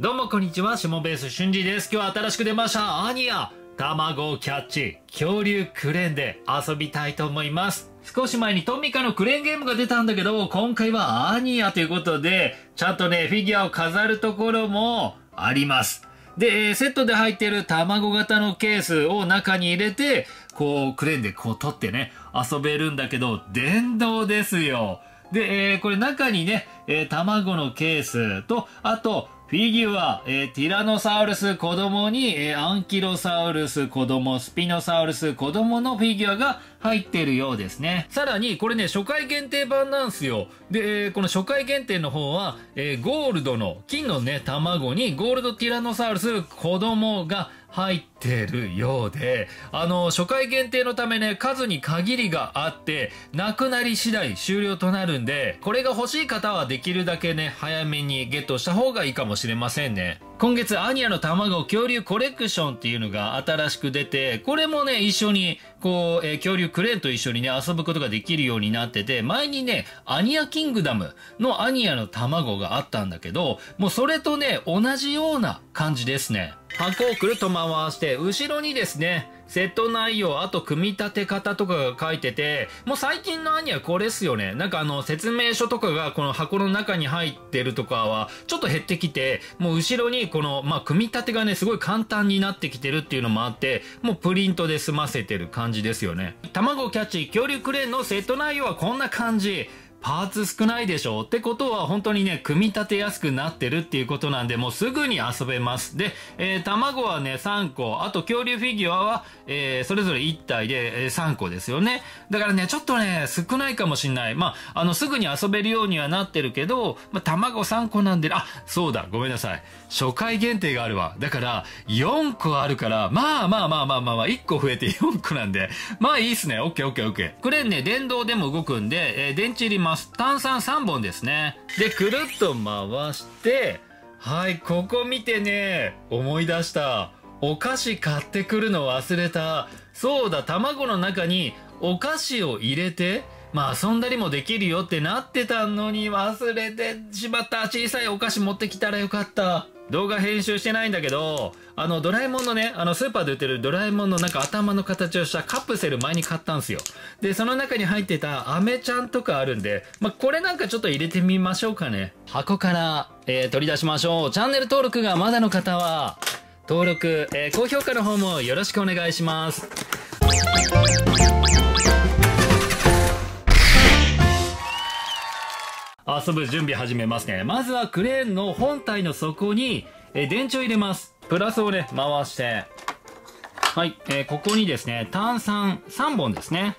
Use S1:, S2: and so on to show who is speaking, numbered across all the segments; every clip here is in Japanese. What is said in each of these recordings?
S1: どうもこんにちは、しもベース俊二です。今日は新しく出ました、アニア、卵をキャッチ、恐竜クレーンで遊びたいと思います。少し前にトミカのクレーンゲームが出たんだけど、今回はアニアということで、ちゃんとね、フィギュアを飾るところもあります。で、セットで入ってる卵型のケースを中に入れて、こう、クレーンでこう取ってね、遊べるんだけど、電動ですよ。で、えーこれ中にね、えー卵のケースと、あと、フィギュア、えーティラノサウルス子供に、えーアンキロサウルス子供、スピノサウルス子供のフィギュアが入ってるようですね。さらに、これね、初回限定版なんですよ。で、えーこの初回限定の方は、えーゴールドの、金のね、卵に、ゴールドティラノサウルス子供が入ってるようで、あの、初回限定のためね、数に限りがあって、なくなり次第終了となるんで、これが欲しい方はできるだけね、早めにゲットした方がいいかもしれませんね。今月、アニアの卵恐竜コレクションっていうのが新しく出て、これもね、一緒に、こう、えー恐竜クレーンと一緒にね、遊ぶことができるようになってて、前にね、アニアキングダムのアニアの卵があったんだけど、もうそれとね、同じような感じですね。箱をくるっと回して、で後ろにですね、セット内容、あと組み立て方とかが書いてて、もう最近のアニはこれっすよね。なんかあの説明書とかがこの箱の中に入ってるとかはちょっと減ってきて、もう後ろにこの、まあ組み立てがね、すごい簡単になってきてるっていうのもあって、もうプリントで済ませてる感じですよね。卵キャッチ恐竜クレーンのセット内容はこんな感じ。パーツ少ないでしょってことは本当にね、組み立てやすくなってるっていうことなんで、もうすぐに遊べます。で、えー卵はね、3個、あと恐竜フィギュアは、えーそれぞれ1体で、えー3個ですよね。だからね、ちょっとね、少ないかもしんない。まあ、あの、すぐに遊べるようにはなってるけど、まあ、卵3個なんで、あ、そうだ、ごめんなさい。初回限定があるわ。だから、4個あるから、まあまあまあまあまあまあ、1個増えて4個なんで、まあいいっすね。オッケーオッケーオッケー。クレーンね、電動でも動くんで、えー電池入れます。炭酸3本ですね。で、くるっと回して、はい、ここ見てね、思い出した。お菓子買ってくるの忘れた。そうだ、卵の中にお菓子を入れて、まあ遊んだりもできるよってなってたのに忘れてしまった。小さいお菓子持ってきたらよかった。動画編集してないんだけど、あのドラえもんのね、あのスーパーで売ってるドラえもんのなんか頭の形をしたカプセル前に買ったんすよ。で、その中に入ってたアメちゃんとかあるんで、まあこれなんかちょっと入れてみましょうかね。箱から、えー取り出しましょう。チャンネル登録がまだの方は、登録、えー高評価の方もよろしくお願いします。遊ぶ準備始めますね。まずはクレーンの本体の底に、え電池を入れます。プラスをね、回して。はい、えーここにですね、炭酸3本ですね。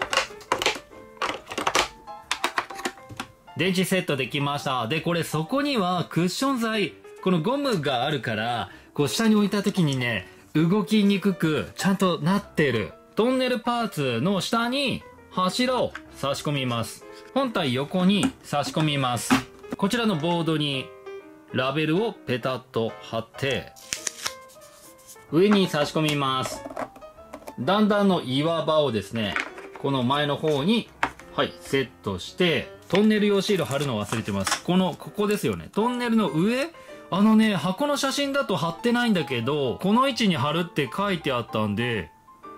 S1: 電池セットできました。で、これそこにはクッション材、このゴムがあるから、こう下に置いた時にね、動きにくくちゃんとなってる。トンネルパーツの下に柱を差し込みます。本体横に差し込みます。こちらのボードにラベルをペタッと貼って、上に差し込みます。段々の岩場をですね、この前の方に、はい、セットして、トンネル用シール貼るの忘れてます。この、ここですよね。トンネルの上あのね、箱の写真だと貼ってないんだけど、この位置に貼るって書いてあったんで、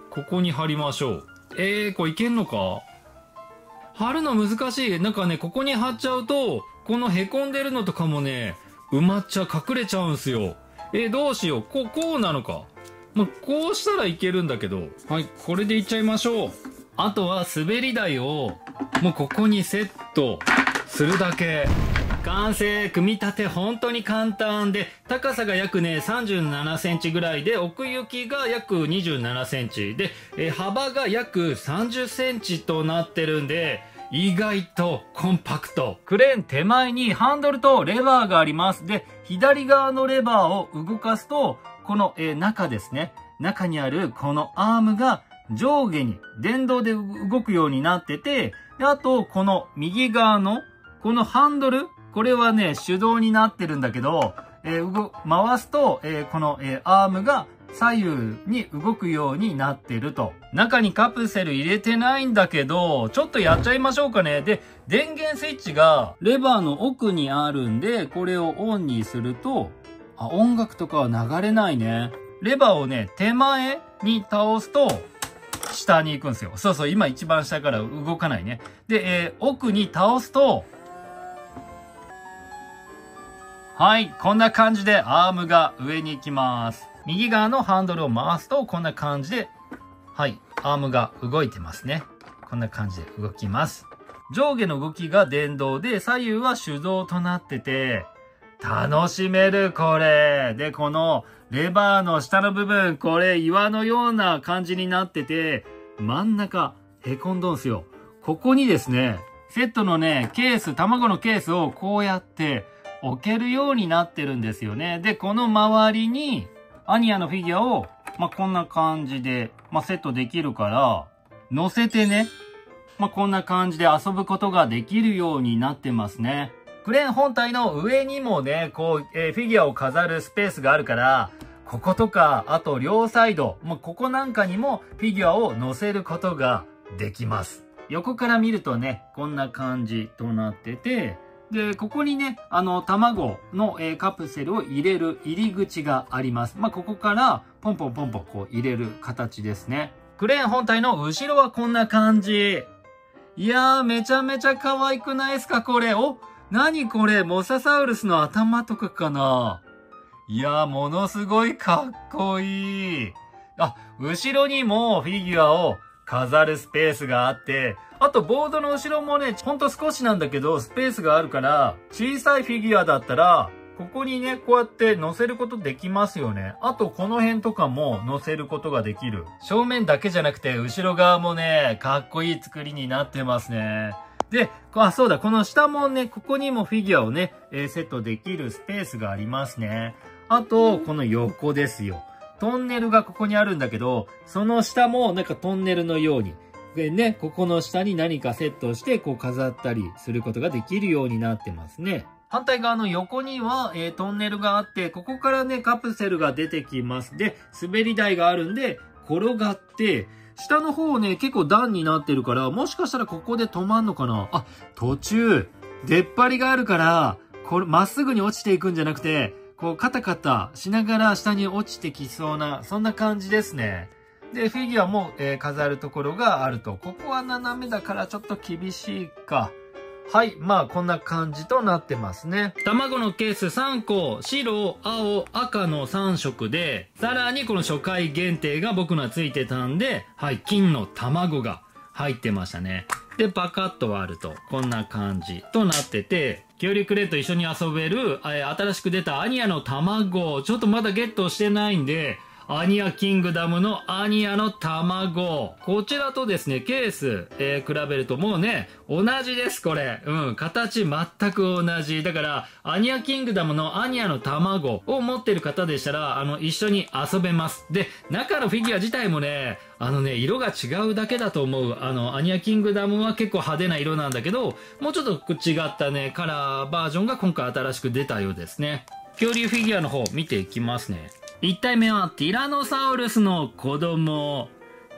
S1: ここに貼りましょう。えー、これいけんのか？貼るの難しい。なんかね、ここに貼っちゃうと、この凹んでるのとかもね、埋まっちゃう、隠れちゃうんすよ。えー、どうしよう。こう、こうなのか。まあ、こうしたらいけるんだけど。はい、これでいっちゃいましょう。あとは滑り台を、もうここにセットするだけ。完成。組み立て本当に簡単で高さが約ね37センチぐらいで奥行きが約27センチで、え幅が約30センチとなってるんで意外とコンパクト。クレーン手前にハンドルとレバーがあります。で左側のレバーを動かすとこの、え中ですね。中にあるこのアームが上下に電動で動くようになっててであとこの右側のこのハンドル、これはね、手動になってるんだけど、えー動回すと、えーこの、えーアームが左右に動くようになってると。中にカプセル入れてないんだけど、ちょっとやっちゃいましょうかね。で、電源スイッチがレバーの奥にあるんで、これをオンにすると、あ、音楽とかは流れないね。レバーをね、手前に倒すと、下に行くんですよ。そうそう、今一番下から動かないね。で、えー、奥に倒すと、はい、こんな感じでアームが上に行きます。右側のハンドルを回すと、こんな感じで、はい、アームが動いてますね。こんな感じで動きます。上下の動きが電動で、左右は手動となってて、楽しめる、これ。で、この、レバーの下の部分、これ、岩のような感じになってて、真ん中、へこんどんすよ。ここにですね、セットのね、ケース、卵のケースをこうやって置けるようになってるんですよね。で、この周りに、アニアのフィギュアを、まあ、こんな感じで、まあ、セットできるから、乗せてね、まあ、こんな感じで遊ぶことができるようになってますね。クレーン本体の上にもね、こう、えー、フィギュアを飾るスペースがあるから、こことか、あと両サイド、もうここなんかにもフィギュアを乗せることができます。横から見るとね、こんな感じとなってて、で、ここにね、あの、卵の、えー、カプセルを入れる入り口があります。まあ、ここから、ポンポンポンポンこう入れる形ですね。クレーン本体の後ろはこんな感じ。いやー、めちゃめちゃ可愛くないですか、これ。お、なにこれ、モササウルスの頭とかかないやー、ものすごいかっこいい。あ、後ろにもフィギュアを飾るスペースがあって、あとボードの後ろもね、ほんと少しなんだけど、スペースがあるから、小さいフィギュアだったら、ここにね、こうやって乗せることできますよね。あと、この辺とかも乗せることができる。正面だけじゃなくて、後ろ側もね、かっこいい作りになってますね。で、あ、そうだ、この下もね、ここにもフィギュアをね、え、セットできるスペースがありますね。あと、この横ですよ。トンネルがここにあるんだけど、その下もなんかトンネルのように、でね、ここの下に何かセットして、こう飾ったりすることができるようになってますね。反対側の横には、えー、トンネルがあって、ここからね、カプセルが出てきます。で、滑り台があるんで、転がって、下の方ね、結構段になってるから、もしかしたらここで止まんのかなあ、途中、出っ張りがあるから、これ、まっすぐに落ちていくんじゃなくて、こう、カタカタしながら下に落ちてきそうな、そんな感じですね。で、フィギュアも、えー、飾るところがあると。ここは斜めだからちょっと厳しいか。はい。まあ、こんな感じとなってますね。卵のケース3個、白、青、赤の3色で、さらにこの初回限定が僕のはついてたんで、はい、金の卵が入ってましたね。で、パカッと割ると、こんな感じとなってて、恐竜クレーと一緒に遊べる、え新しく出たアニアの卵、ちょっとまだゲットしてないんで、アニアキングダムのアニアの卵。こちらとですね、ケース、えー、比べるともうね、同じです、これ。うん、形全く同じ。だから、アニアキングダムのアニアの卵を持ってる方でしたら、あの、一緒に遊べます。で、中のフィギュア自体もね、あのね、色が違うだけだと思う。あの、アニアキングダムは結構派手な色なんだけど、もうちょっと違ったね、カラーバージョンが今回新しく出たようですね。恐竜フィギュアの方見ていきますね。1体目はティラノサウルスの子供。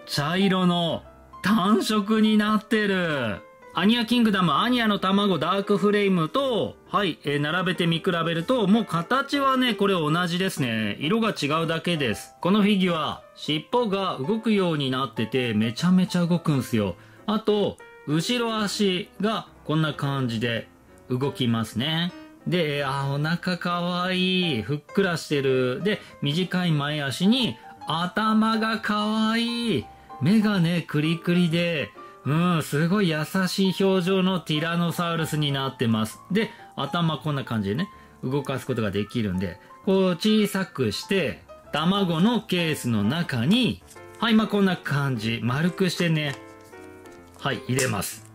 S1: 茶色の単色になってる。アニアキングダムアニアの卵ダークフレームと、はい、えー、並べて見比べると、もう形はね、これ同じですね。色が違うだけです。このフィギュア、尻尾が動くようになってて、めちゃめちゃ動くんすよ。あと、後ろ足がこんな感じで動きますね。で、あ、お腹かわいい。ふっくらしてる。で、短い前足に、頭がかわいい。目がね、クリクリで、うん、すごい優しい表情のティラノサウルスになってます。で、頭こんな感じでね、動かすことができるんで、こう小さくして、卵のケースの中に、はい、まあ、こんな感じ。丸くしてね、はい、入れます。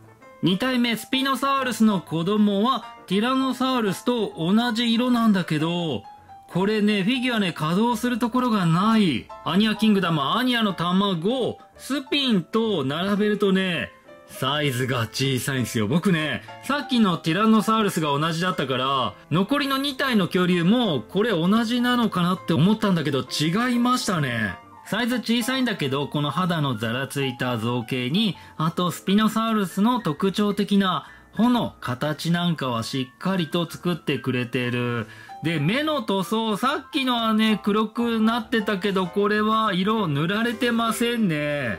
S1: 2体目、スピノサウルスの子供は、ティラノサウルスと同じ色なんだけど、これね、フィギュアね、稼働するところがない。アニアキングダム、アニアの卵、スピンと並べるとね、サイズが小さいんですよ。僕ね、さっきのティラノサウルスが同じだったから、残りの2体の恐竜もこれ同じなのかなって思ったんだけど違いましたね。サイズ小さいんだけど、この肌のざらついた造形に、あとスピノサウルスの特徴的な穂の形なんかはしっかりと作ってくれてる。で、目の塗装、さっきのはね、黒くなってたけど、これは色塗られてませんね。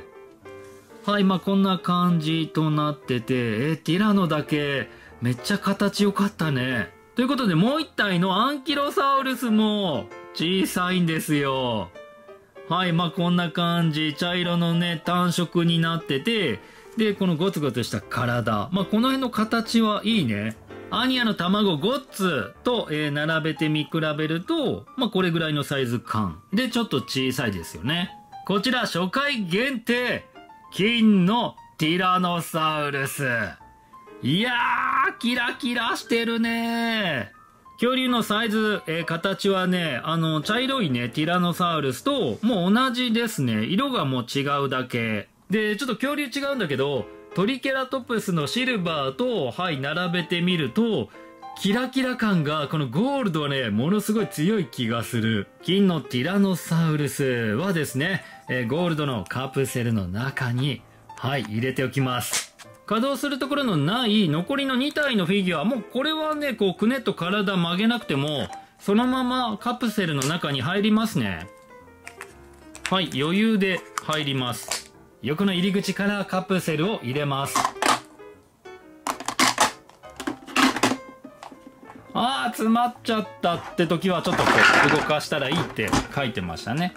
S1: はい、まあこんな感じとなってて、えティラノだけ、めっちゃ形良かったね。ということで、もう一体のアンキロサウルスも、小さいんですよ。はい、まあこんな感じ。茶色のね、単色になってて、で、このゴツゴツした体。まあこの辺の形はいいね。アニヤの卵ゴッツと、えー、並べて見比べると、まあ、これぐらいのサイズ感。で、ちょっと小さいですよね。こちら初回限定、金のティラノサウルス。いやー、キラキラしてるね恐竜のサイズ、えー、形はね、あの、茶色いね、ティラノサウルスと、もう同じですね。色がもう違うだけ。で、ちょっと恐竜違うんだけど、トリケラトプスのシルバーと、はい、並べてみると、キラキラ感が、このゴールドはね、ものすごい強い気がする。金のティラノサウルスはですね、えー、ゴールドのカプセルの中に、はい、入れておきます。稼働するところのない残りの2体のフィギュア、もうこれはね、こう、くねと体曲げなくても、そのままカプセルの中に入りますね。はい、余裕で入ります。横の入り口からカプセルを入れます。ああ詰まっちゃったって時はちょっとこう動かしたらいいって書いてましたね。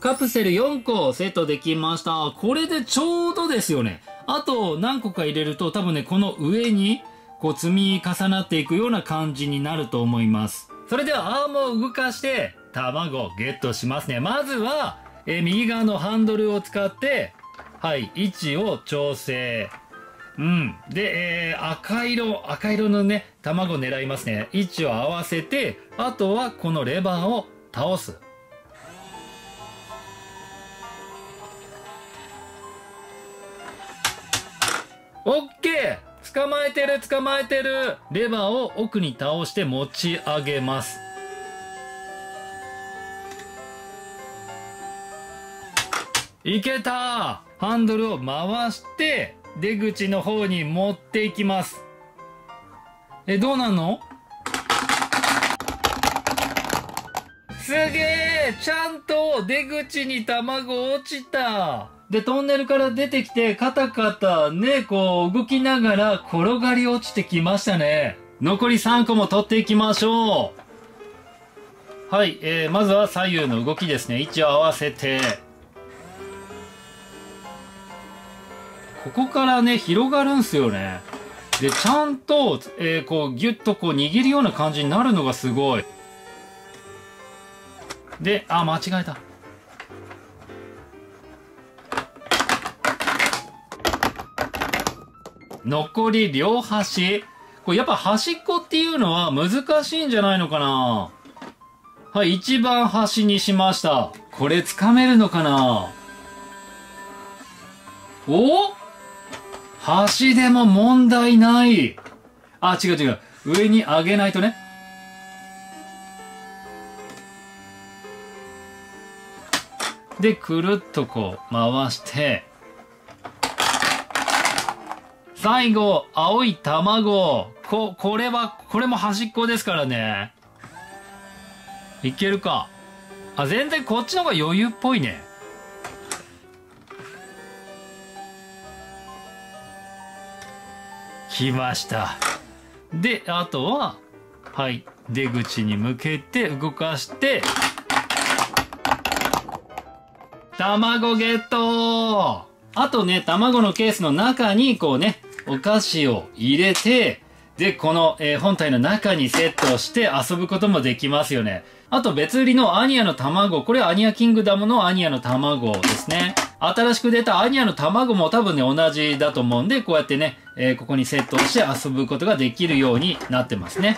S1: カプセル4個セットできました。これでちょうどですよね。あと何個か入れると多分ねこの上にこう積み重なっていくような感じになると思いますそれではアームを動かして卵をゲットしますねまずはえー、右側のハンドルを使って、はい、位置を調整。うん。で、えー、赤色、赤色のね、卵狙いますね。位置を合わせて、あとはこのレバーを倒す。オッケー。捕まえてる捕まえてる。レバーを奥に倒して持ち上げます。いけたハンドルを回して出口の方に持っていきます。えどうなの？すげえちゃんと出口に卵落ちた。で、トンネルから出てきて、カタカタね、こう動きながら転がり落ちてきましたね。残り3個も取っていきましょう。はい、えー、まずは左右の動きですね。位置を合わせて。ここからね、広がるんすよね。で、ちゃんと、えー、こう、ギュッとこう、握るような感じになるのがすごい。で、あ、間違えた。残り両端。これやっぱ端っこっていうのは難しいんじゃないのかな？はい、一番端にしました。これ掴めるのかな？お？端でも問題ない。あ、違う違う。上に上げないとね。で、くるっとこう回して、最後、青い卵。こ、これは、これも端っこですからね。いけるか。あ、全然こっちの方が余裕っぽいね。来ましたであとははい出口に向けて動かして卵ゲットあとね、卵のケースの中にこうね、お菓子を入れて、で、この、えー、本体の中にセットして遊ぶこともできますよね。あと別売りのアニアの卵、これはアニアキングダムのアニアの卵ですね。新しく出たアニアの卵も多分ね、同じだと思うんで、こうやってね、えー、ここにセットして遊ぶことができるようになってますね。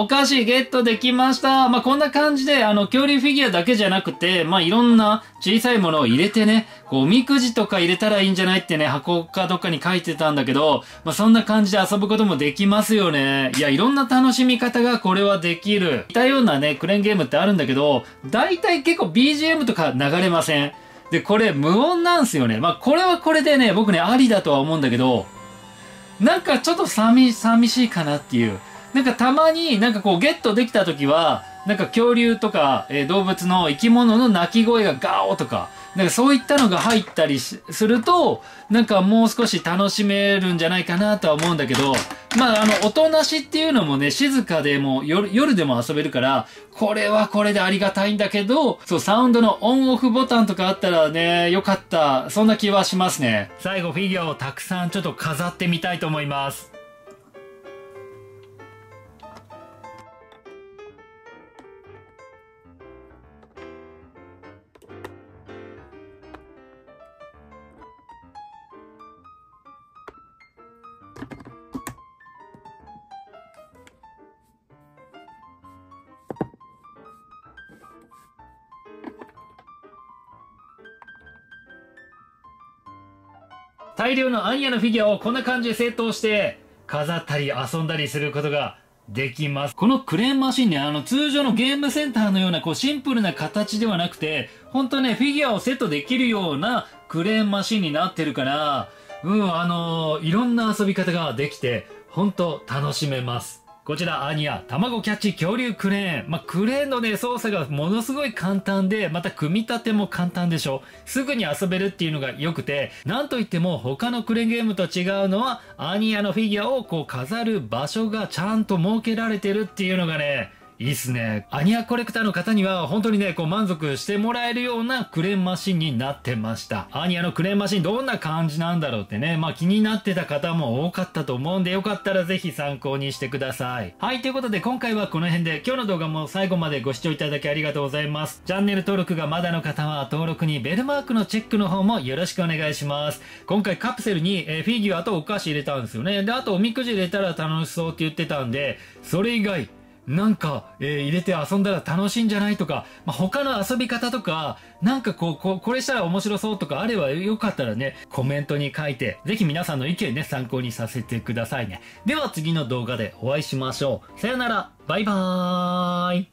S1: お菓子ゲットできました。まあ、こんな感じで、あの、恐竜フィギュアだけじゃなくて、まあ、いろんな小さいものを入れてね、こう、おみくじとか入れたらいいんじゃないってね、箱かどっかに書いてたんだけど、まあ、そんな感じで遊ぶこともできますよね。いや、いろんな楽しみ方がこれはできる。似たようなね、クレーンゲームってあるんだけど、大体結構 BGM とか流れません。で、これ無音なんすよね。まあ、これはこれでね、僕ね、ありだとは思うんだけど、なんかちょっと寂、寂しいかなっていう。なんかたまになんかこうゲットできた時は、なんか恐竜とか、えー、動物の生き物の鳴き声がガオとか、なんかそういったのが入ったりすると、なんかもう少し楽しめるんじゃないかなとは思うんだけど、まああの、音なしっていうのもね、静かでも夜夜でも遊べるから、これはこれでありがたいんだけど、そう、サウンドのオンオフボタンとかあったらね、よかった。そんな気はしますね。最後フィギュアをたくさんちょっと飾ってみたいと思います。大量のアンヤのフィギュアをこんな感じで整頓して飾ったり遊んだりすることができます。このクレーンマシンね、あの通常のゲームセンターのようなこうシンプルな形ではなくて、本当ね、フィギュアをセットできるようなクレーンマシンになってるから、うん、あのー、いろんな遊び方ができて、ほんと楽しめます。こちらアニア、卵キャッチ恐竜クレーン。まあ、クレーンのね、操作がものすごい簡単で、また組み立ても簡単でしょ。すぐに遊べるっていうのが良くて、なんといっても他のクレーンゲームと違うのは、アニアのフィギュアをこう飾る場所がちゃんと設けられてるっていうのがね、いいっすね。アニアコレクターの方には本当にね、こう満足してもらえるようなクレーンマシンになってました。アニアのクレーンマシンどんな感じなんだろうってね、まあ気になってた方も多かったと思うんでよかったらぜひ参考にしてください。はい、ということで今回はこの辺で今日の動画も最後までご視聴いただきありがとうございます。チャンネル登録がまだの方は登録にベルマークのチェックの方もよろしくお願いします。今回カプセルに、えフィギュアとお菓子入れたんですよね。で、あとおみくじ入れたら楽しそうって言ってたんで、それ以外、なんか、えー、入れて遊んだら楽しいんじゃないとか、まあ、他の遊び方とか、なんかこう、こうこれしたら面白そうとかあればよかったらね、コメントに書いて、ぜひ皆さんの意見ね、参考にさせてくださいね。では次の動画でお会いしましょう。さよなら、バイバーイ。